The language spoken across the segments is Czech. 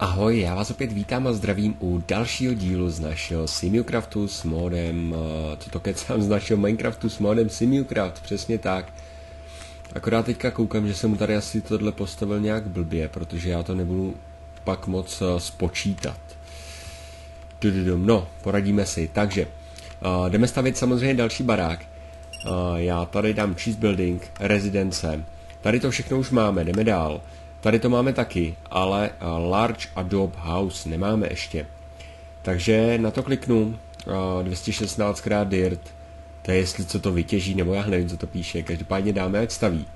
Ahoj, já vás opět vítám a zdravím u dalšího dílu z našeho Simucraftu s modem, eh, co to kecám, z našeho Minecraftu s modem Simucraft, přesně tak. Akorát teďka koukám, že jsem mu tady asi tohle postavil nějak blbě, protože já to nebudu pak moc eh, spočítat. No, poradíme si. Takže, uh, jdeme stavit samozřejmě další barák. Já tady dám cheese building, rezidence. Tady to všechno už máme, jdeme dál. Tady to máme taky, ale uh, Large Adobe House nemáme ještě. Takže na to kliknu, uh, 216 x dirt, to je jestli co to vytěží, nebo já nevím, co to píše, každopádně dáme, jak staví.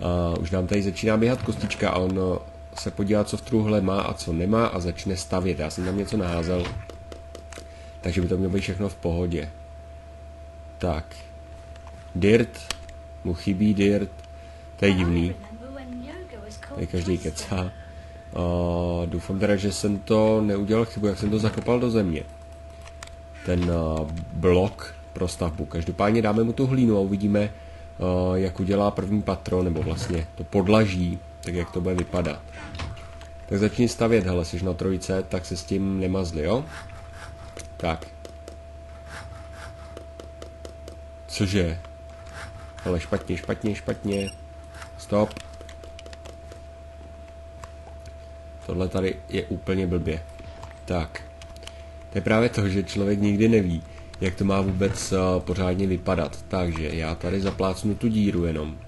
Uh, už nám tady začíná běhat kostička a on se podívá, co v truhle má a co nemá a začne stavět. Já jsem tam něco naházel, takže by to mělo být všechno v pohodě. Tak. Dirt, mu chybí dirt, to je divný. Tady každý kecá. Uh, doufám teda, že jsem to neudělal chybu, jak jsem to zakopal do země. Ten uh, blok pro stavbu. Každopádně dáme mu tu hlínu a uvidíme, uh, jak udělá první patro, nebo vlastně to podlaží, tak jak to bude vypadat. Tak začni stavět, hele, jsi na trojice, tak se s tím nemazli, jo? Tak. Cože? Ale špatně, špatně, špatně. Stop. Tohle tady je úplně blbě. Tak. To je právě to, že člověk nikdy neví, jak to má vůbec uh, pořádně vypadat. Takže já tady zaplácnu tu díru jenom.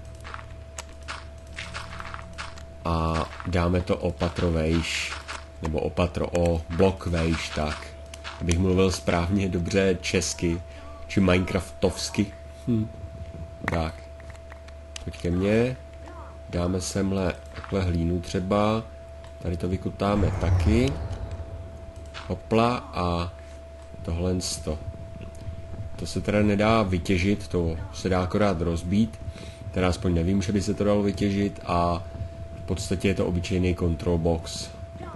A dáme to o patro vejš. Nebo o patro, o blok vejš, tak. Abych mluvil správně, dobře česky. Či minecraftovsky. Hm. Tak. Pojď ke mně. Dáme semhle takhle hlínu třeba. Tady to vykutáme taky. Hopla a tohle to. To se teda nedá vytěžit, to se dá akorát rozbít. Teda aspoň nevím, že by se to dalo vytěžit a v podstatě je to obyčejný control box,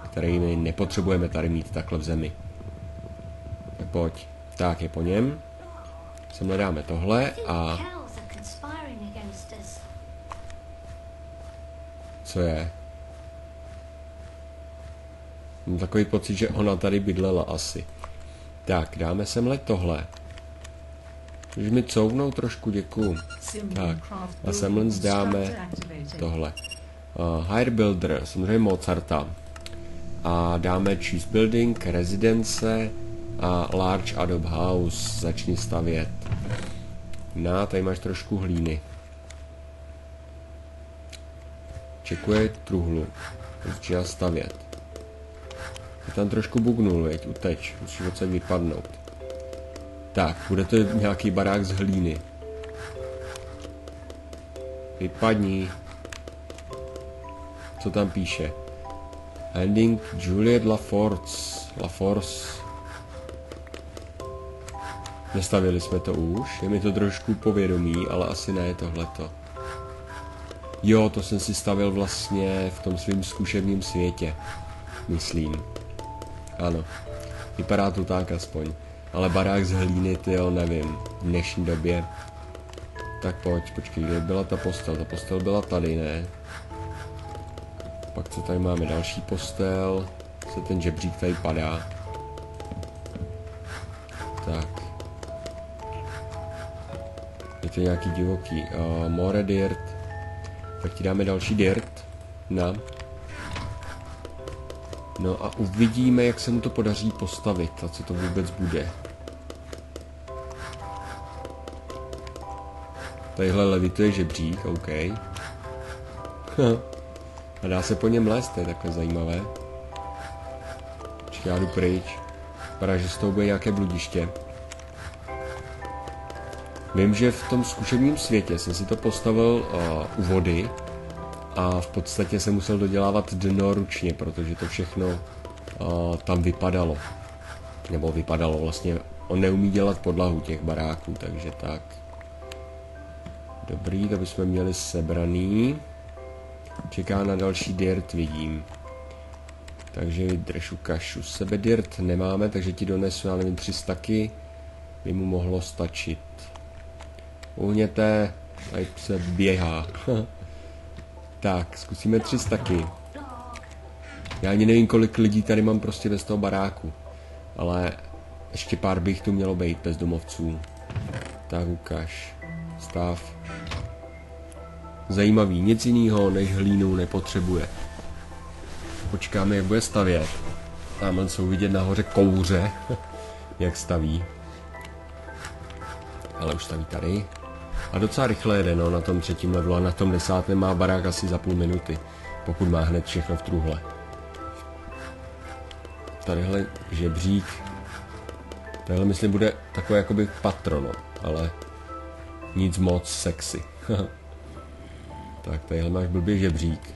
který my nepotřebujeme tady mít takhle v zemi. Tak pojď. Tak je po něm. Sem dáme tohle a... Co je? Mám takový pocit, že ona tady bydlela asi. Tak, dáme semhle tohle. Můžeš mi couvnout trošku, děkuju. Tak, a semhle dáme tohle. Uh, Hire Builder, samozřejmě Mozarta. A dáme Cheese Building, rezidence a Large Adobe House. Začni stavět. Na, tady máš trošku hlíny. Čekuje truhlu. Začíná stavět. Tam trošku bugnul, veď, uteč. Musíš odsaď vypadnout. Tak, bude to nějaký barák z hlíny. Vypadni. Co tam píše? Ending Juliet LaForce. LaForce. Nestavili jsme to už, je mi to trošku povědomí, ale asi ne tohleto. Jo, to jsem si stavil vlastně v tom svém zkušebním světě, myslím. Ano, vypadá to tak aspoň. Ale barák z hlíny, ty jo, nevím, v dnešní době. Tak pojď, počkej, kde byla ta postel? Ta postel byla tady, ne? Pak co tady máme? Další postel. Se ten žebřík tady padá. Tak. Je to nějaký divoký. Uh, more dirt. Tak ti dáme další dirt. Na. No a uvidíme, jak se mu to podaří postavit a co to vůbec bude. Tadyhle levituje žebřík, OK. a dá se po něm lézt, to je takhle zajímavé. Počkej, já jdu pryč. Vypadá, že z toho bude nějaké bludiště. Vím, že v tom zkušebním světě jsem si to postavil uh, u vody, a v podstatě se musel dodělávat dno ručně, protože to všechno uh, tam vypadalo. Nebo vypadalo vlastně, on neumí dělat podlahu těch baráků, takže tak. Dobrý, to bychom měli sebraný. Čeká na další dirt, vidím. Takže vydrž kašu. Sebe dirt nemáme, takže ti donesu, já nevím, tři staky. By mu mohlo stačit. Uhněte, tady se běhá. Tak, zkusíme tři staky. Já ani nevím, kolik lidí tady mám prostě bez toho baráku. Ale ještě pár bych tu mělo být bez domovců. Tak ukaž. Stav. Zajímavý, nic jiného než hlínu nepotřebuje. Počkáme, jak bude stavět. Tamhle jsou vidět nahoře kouře, jak staví. Ale už staví tady. A docela rychle jede, no, na tom třetím levelu a na tom desátém má barák asi za půl minuty, pokud má hned všechno v truhle. Tadyhle žebřík. Tadyhle myslím bude takový jakoby patrono, ale nic moc sexy. tak tadyhle máš blbě žebřík.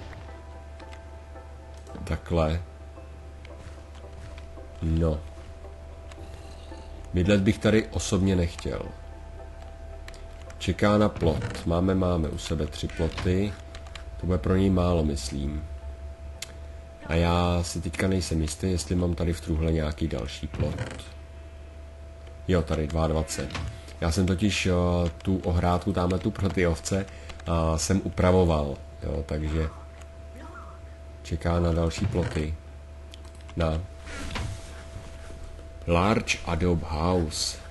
Takhle. No. Bydlet bych tady osobně nechtěl. Čeká na plot. Máme, máme u sebe tři ploty. To bude pro něj málo, myslím. A já si teďka nejsem jistý, jestli mám tady v truhle nějaký další plot. Jo, tady 22. Já jsem totiž uh, tu ohrádku, tamhle tu pro ty ovce, uh, jsem upravoval. Jo, takže čeká na další ploty. Na Large Adobe House.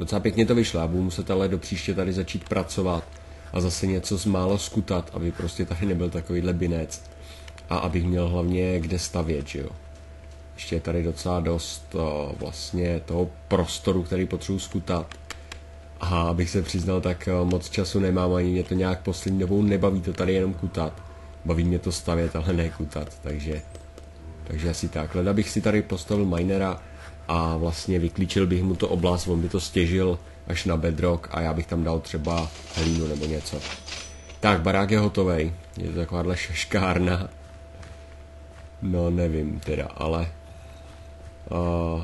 Docela pěkně to vyšlo, budu muset ale do příště tady začít pracovat a zase něco z málo skutat, aby prostě tady nebyl takovýhle binec a abych měl hlavně kde stavět, že jo. Ještě je tady docela dost o, vlastně toho prostoru, který potřebuji skutat. A abych se přiznal, tak o, moc času nemám, ani mě to nějak poslední dobou nebaví to tady jenom kutat. Baví mě to stavět, ale ne kutat, takže, takže asi tak. Leda bych si tady postavil minera, a vlastně vyklíčil bych mu to oblast, on by to stěžil až na bedrock a já bych tam dal třeba hlínu nebo něco. Tak, barák je hotový. Je to takováhle šeškárna. No, nevím teda, ale... Uh,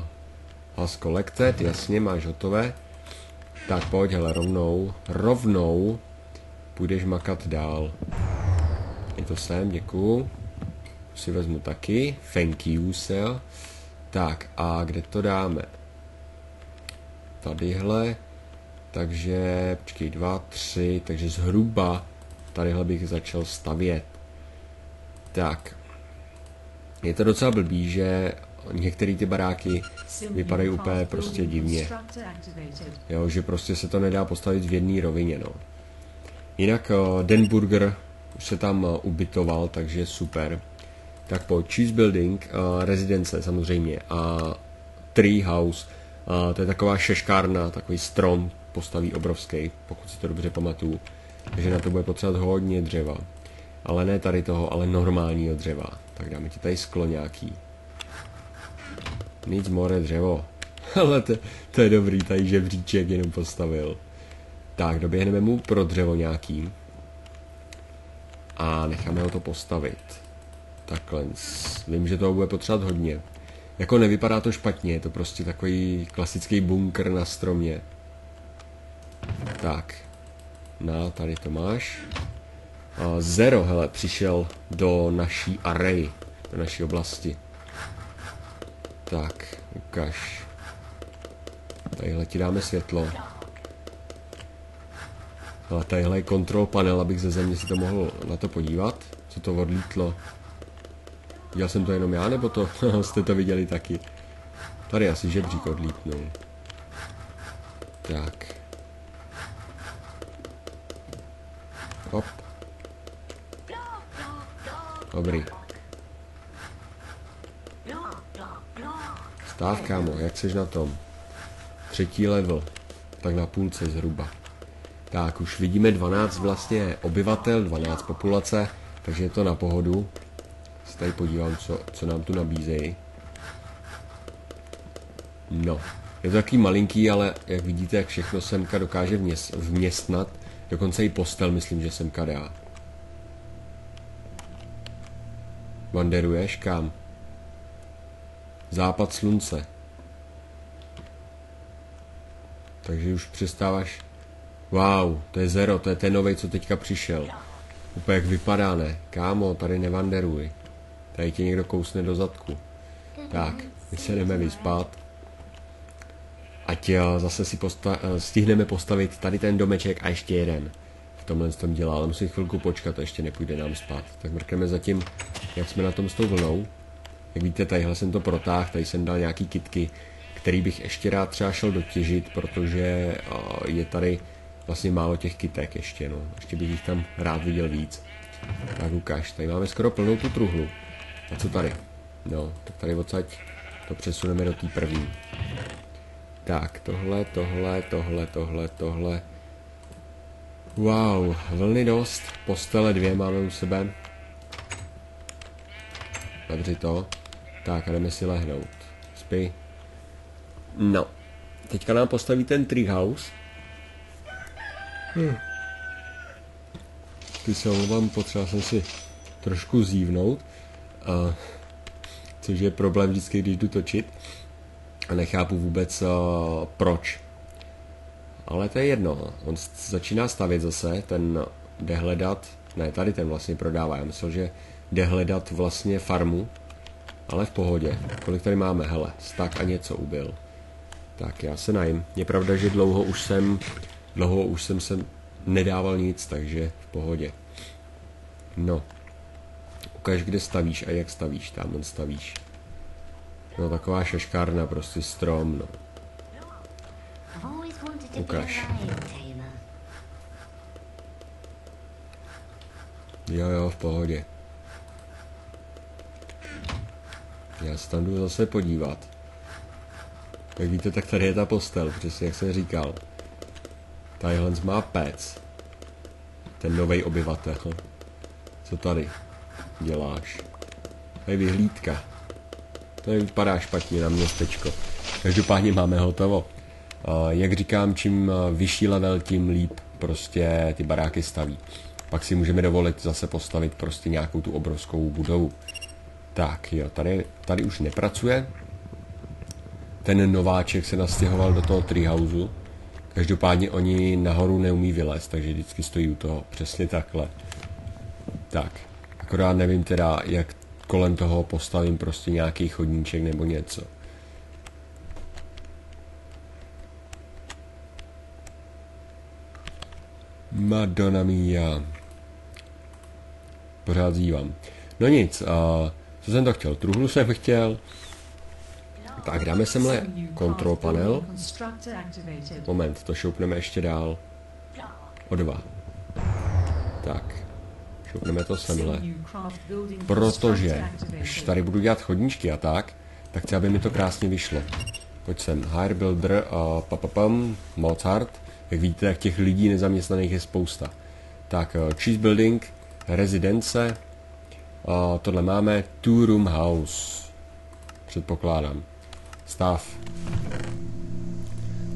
has collected, jasně, máš hotové. Tak pojď, hele, rovnou, rovnou půjdeš makat dál. Je to sem, děkuju. Si vezmu taky. Thank you, sir. Tak a kde to dáme? Tadyhle. Takže, počkej, dva, tři, takže zhruba tadyhle bych začal stavět. Tak. Je to docela blbý, že některé ty baráky vypadají úplně prostě divně. Jo, že prostě se to nedá postavit v jedné rovině, no. Jinak uh, Denburger už se tam uh, ubytoval, takže super. Tak po Cheese Building, uh, rezidence samozřejmě a Tree House, uh, to je taková šeškárna, takový strom postaví obrovský, pokud si to dobře pamatuju. Takže na to bude potřebovat hodně dřeva. Ale ne tady toho, ale normálního dřeva. Tak dáme ti tady sklo nějaký. Nic more dřevo. ale to, to je dobrý, tady žebříček jenom postavil. Tak, doběhneme mu pro dřevo nějaký. A necháme ho to postavit. Takhle. Vím, že toho bude potřebovat hodně. Jako nevypadá to špatně, je to prostě takový klasický bunkr na stromě. Tak. No, tady to máš. A Zero, hele, přišel do naší array, do naší oblasti. Tak, ukaž. Tadyhle ti dáme světlo. Ale tadyhle je control panel, abych ze země si to mohl na to podívat, co to odlítlo. Viděl jsem to jenom já, nebo to jste to viděli taky? Tady asi žebřík odlítnul. Tak. Hop. Dobrý. Stáv, kámo, jak seš na tom? Třetí level. Tak na půlce zhruba. Tak, už vidíme 12 vlastně obyvatel, 12 populace, takže je to na pohodu se tady podívám, co, co nám tu nabízejí. No, je to takový malinký, ale jak vidíte, jak všechno semka dokáže vměst, vměstnat. Dokonce i postel, myslím, že semka dá. Wanderuješ kam? Západ slunce. Takže už přestáváš... Wow, to je Zero, to je ten novej, co teďka přišel. Úplně jak vypadá, ne? Kámo, tady nevanderuj. Tady ti někdo kousne do zadku. Tak, my se jdeme vyspat. Ať zase si posta- stihneme postavit tady ten domeček a ještě jeden. tomhle tom dělá, ale musím chvilku počkat, ještě nepůjde nám spát. Tak mrkneme zatím, jak jsme na tom s tou vlnou. Jak víte, tadyhle jsem to protáhl, tady jsem dal nějaký kitky, který bych ještě rád třeba šel dotěžit, protože je tady vlastně málo těch kytek ještě, no. Ještě bych jich tam rád viděl víc. Tak ukáž, tady máme skoro plnou tu truhlu. A co tady? No, tak tady odsaď to přesuneme do té první. Tak, tohle, tohle, tohle, tohle, tohle. Wow, vlny dost. Postele dvě máme u sebe. Dobře to. Tak a jdeme si lehnout. Spí. No. Teďka nám postaví ten treehouse. Hm. Ty se omlouvám, potřeba jsem si trošku zívnout. Uh, což je problém vždycky, když jdu točit. A nechápu vůbec uh, proč. Ale to je jedno. On začíná stavět zase, ten jde hledat, ne, tady ten vlastně prodává, já myslel, že jde hledat vlastně farmu, ale v pohodě. Kolik tady máme? Hele, stak a něco ubil. Tak já se najím. Je pravda, že dlouho už jsem, dlouho už jsem se nedával nic, takže v pohodě. No. Ukaž, kde stavíš a jak stavíš. Tam stavíš. No taková šaškárna, prostě strom, no. Ukaž. Jo, jo, v pohodě. Já se tam jdu zase podívat. Jak víte, tak tady je ta postel, přesně jak jsem říkal. Tadyhle má pec. Ten nový obyvatel. Co tady děláš? Tady vyhlídka. To vypadá špatně na městečko. Každopádně máme hotovo. Jak říkám, čím vyšší level, tím líp prostě ty baráky staví. Pak si můžeme dovolit zase postavit prostě nějakou tu obrovskou budovu. Tak jo, tady, tady už nepracuje. Ten nováček se nastěhoval do toho treehouseu. Každopádně oni nahoru neumí vylézt, takže vždycky stojí u toho přesně takhle. Tak, akorát nevím teda, jak kolem toho postavím prostě nějaký chodníček nebo něco. Madonna mia. Pořád zívám. No nic, a co jsem to chtěl? Truhlu jsem chtěl. Tak, dáme semhle control panel. Moment, to šoupneme ještě dál. O dva. Tak. Šoupneme to semhle. Protože, když tady budu dělat chodníčky a tak, tak chci, aby mi to krásně vyšlo. Pojď sem. Hire Builder a papapam, Mozart. Jak vidíte, tak těch lidí nezaměstnaných je spousta. Tak, eh, Cheese Building, rezidence, a tohle máme, Two Room House. Předpokládám. Stav.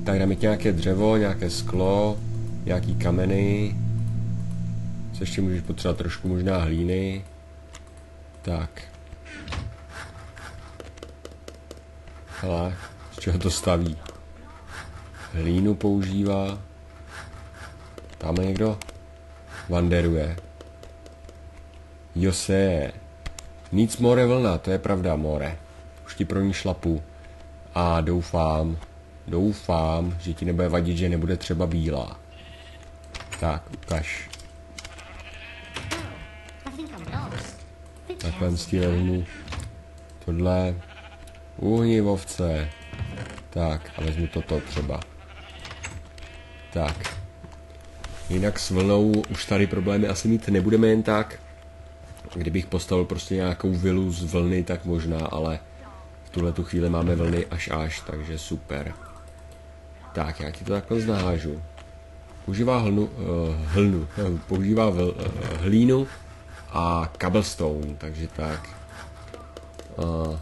Tak dáme nějaké dřevo, nějaké sklo, nějaký kameny. Co ještě můžeš potřebovat trošku možná hlíny. Tak. Hele, z čeho to staví? Hlínu používá. Tamhle někdo wanderuje. Jose. Nic more vlna, to je pravda, more. Už ti pro ní šlapu. A doufám, doufám, že ti nebude vadit, že nebude třeba bílá. Tak, ukaž. Takhle z vlnu. Tohle. Uhnivovce. Tak, a vezmu toto třeba. Tak. Jinak s vlnou už tady problémy asi mít nebudeme jen tak. Kdybych postavil prostě nějakou vilu z vlny, tak možná, ale v tuhle tu chvíli máme vlny až až, takže super. Tak, já ti to takhle znahážu. Používá hlnu, uh, hlnu, uh, používá vl, uh, hlínu a cobblestone, takže tak. Uh,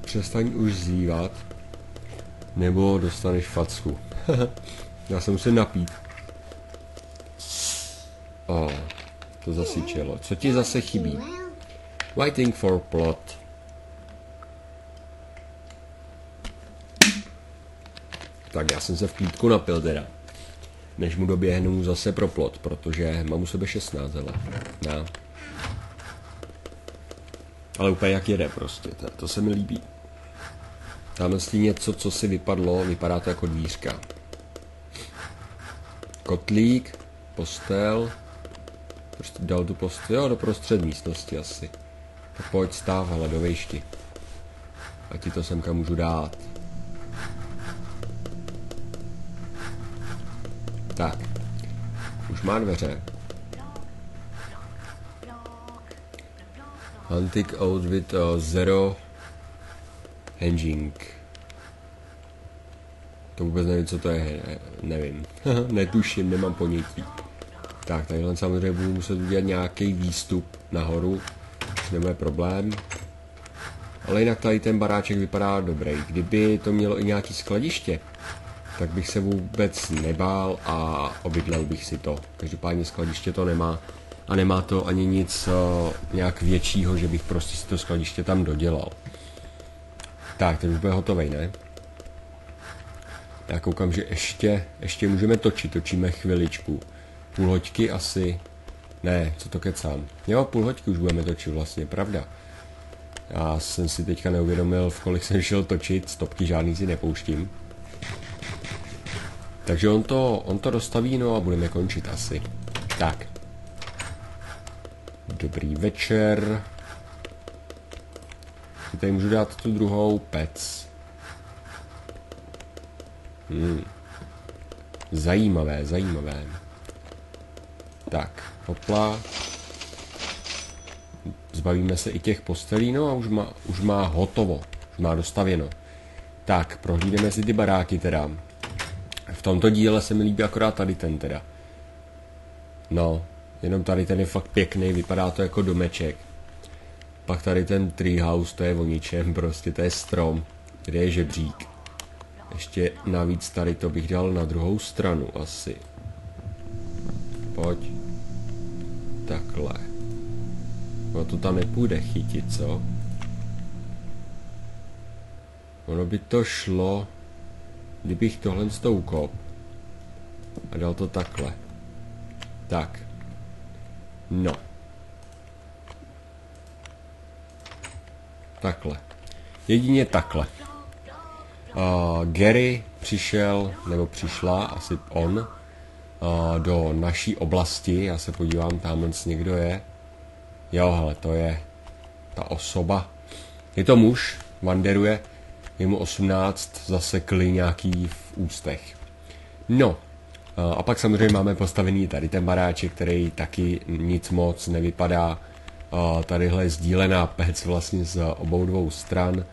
přestaň už zývat, nebo dostaneš facku. Já se musím napít. Oh, to zasyčelo. Co ti zase chybí? Waiting for plot. Tak já jsem se v klídku napil teda. Než mu doběhnu zase pro plot, protože mám u sebe 16, hele. No. Ale úplně jak jede prostě, to, to se mi líbí. Tamhle něco, co si vypadlo, vypadá to jako dvířka. Kotlík, postel. Prostě dal tu postel, jo, do prostřed místnosti asi. Tak pojď stáv, ale do. A ti to semka můžu dát. Už má dveře. Antique out with uh, zero hanging. To vůbec nevím, co to je, ne, nevím. Netuším, nemám ponětí. Tak, tadyhle samozřejmě budu muset udělat nějaký výstup nahoru, což nebude problém. Ale jinak tady ten baráček vypadá dobrý. Kdyby to mělo i nějaký skladiště, tak bych se vůbec nebál a obydlel bych si to. Každopádně skladiště to nemá a nemá to ani nic uh, nějak většího, že bych prostě si to skladiště tam dodělal. Tak, ten už bude hotový, ne? Já koukám, že ještě, ještě můžeme točit, točíme chviličku. Půl hoďky asi, ne, co to kecám. Jo, půl hoďky už budeme točit vlastně, pravda. Já jsem si teďka neuvědomil, v kolik jsem šel točit, stopky žádný si nepouštím. Takže on to, on to dostaví, no a budeme končit asi. Tak. Dobrý večer. Tady můžu dát tu druhou pec. Hmm. Zajímavé, zajímavé. Tak, hopla. Zbavíme se i těch postelí, no a už má, už má hotovo. Už má dostavěno. Tak, prohlídeme si ty baráky teda. Tomto díle se mi líbí akorát tady ten teda. No, jenom tady ten je fakt pěkný, vypadá to jako domeček. Pak tady ten treehouse, to je o ničem, prostě to je strom, kde je žebřík. Ještě navíc tady to bych dal na druhou stranu asi. Pojď. Takhle. No to tam nepůjde chytit, co? Ono by to šlo, kdybych tohle z toho ukop a dal to takhle. Tak. No. Takhle. Jedině takhle. Uh, Gary přišel, nebo přišla, asi on, uh, do naší oblasti. Já se podívám, tam někdo je. Jo, hele, to je ta osoba. Je to muž, wanderuje, je mu 18, zasekli nějaký v ústech. No, a pak samozřejmě máme postavený tady ten baráček, který taky nic moc nevypadá. Tadyhle je sdílená pec vlastně z obou dvou stran.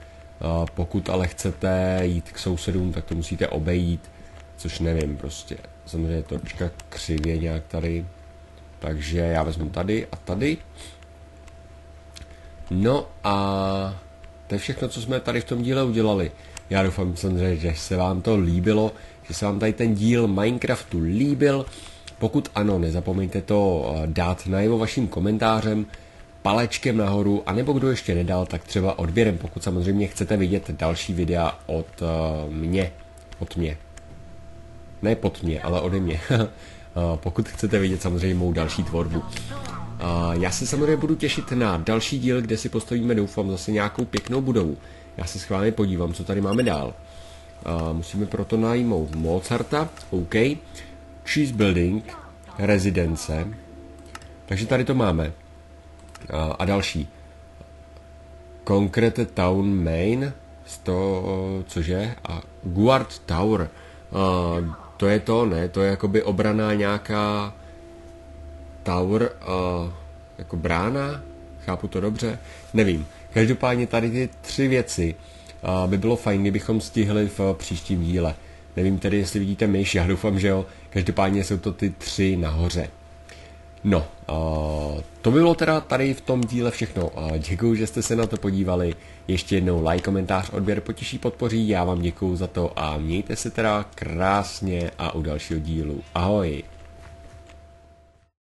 Pokud ale chcete jít k sousedům, tak to musíte obejít, což nevím prostě. Samozřejmě je to troška křivě nějak tady. Takže já vezmu tady a tady. No a to je všechno, co jsme tady v tom díle udělali. Já doufám samozřejmě, že se vám to líbilo, že se vám tady ten díl Minecraftu líbil. Pokud ano, nezapomeňte to eh, dát najevo vaším komentářem, palečkem nahoru, anebo kdo ještě nedal, tak třeba odběrem, pokud samozřejmě chcete vidět další videa od uh, mě. Od mě. Ne pod mě, ale ode mě. uh, pokud chcete vidět samozřejmě mou další tvorbu. Uh, já se samozřejmě budu těšit na další díl, kde si postavíme, doufám, zase nějakou pěknou budovu. Já se s vámi podívám, co tady máme dál. Uh, musíme proto najmout Mozarta, OK. Cheese Building, rezidence. Takže tady to máme. Uh, a další. Concrete Town Main, to, cože? A Guard Tower. To je to, ne? To je jakoby obraná nějaká tower, uh, jako brána? Chápu to dobře? Nevím. Každopádně tady ty tři věci uh, by bylo fajn, kdybychom stihli v příštím díle. Nevím tedy, jestli vidíte myš, já doufám, že jo. Každopádně jsou to ty tři nahoře. No, uh, to by bylo teda tady v tom díle všechno. Uh, děkuji, že jste se na to podívali. Ještě jednou like, komentář, odběr potěší, podpoří. Já vám děkuji za to a mějte se teda krásně a u dalšího dílu. Ahoj!